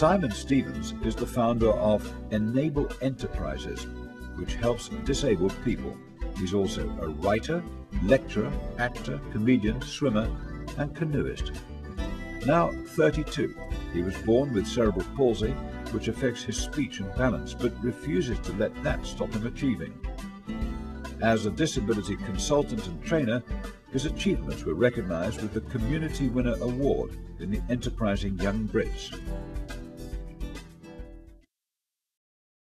Simon Stevens is the founder of Enable Enterprises, which helps disabled people. He's also a writer, lecturer, actor, comedian, swimmer, and canoeist. Now 32, he was born with cerebral palsy, which affects his speech and balance, but refuses to let that stop him achieving. As a disability consultant and trainer, his achievements were recognized with the Community Winner Award in the Enterprising Young Brits.